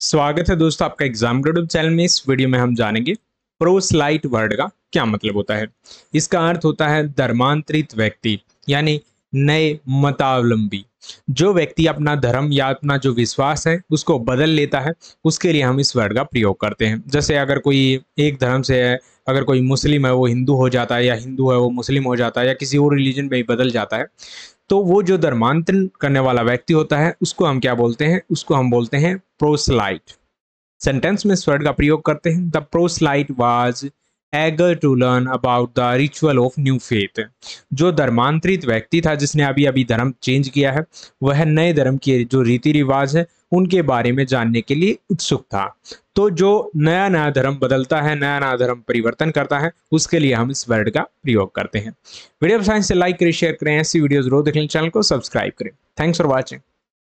स्वागत है दोस्तों आपका एग्ज़ाम यूट्यूब चैनल में। इस वीडियो में हम जानेंगे प्रोस्लाइट वर्ड का क्या मतलब होता है। इसका अर्थ होता है धर्मांतरित व्यक्ति, यानी नए मतावलंबी। जो व्यक्ति अपना धर्म या अपना जो विश्वास है, उसको बदल लेता है, उसके लिए हम इस वर्ड का प्रयोग करते हैं। जैसे अगर कोई एक धर्म से है अगर कोई मुस्लिम है, वो हिंदू हो जाता है या हिंदू है, वो मुस्लिम हो जाता है या किसी और रिलीजन में ही बदल जाता है तो वो जो धर्मांतरण करने वाला व्यक्ति होता है, उसको हम क्या बोलते हैं? उसको हम बोलते हैं प्रोसलाइट सेंटेंस में इस वर्ड का प्रयोग करते हैं। The proselyte was eager to learn about the ritual of new faith जो धर्मांतरित व्यक्ति था जिसने अभी अभी धर्म चेंज किया है, वह नए धर्म के जो रीति रिवाज है, उनके बारे में जानने के लिए उत्सुक था। तो जो नया नया धर्म बदलता है, नया नया धर्म परिवर्तन करता है, उसके लिए हम इस वर्ड का प्रयोग करते हैं। वीडियो साइंस से लाइक करें शेयर करें, ऐसी वीडियोज़ रोज देखने चैनल को सब्सक्राइब करें। Thanks for watching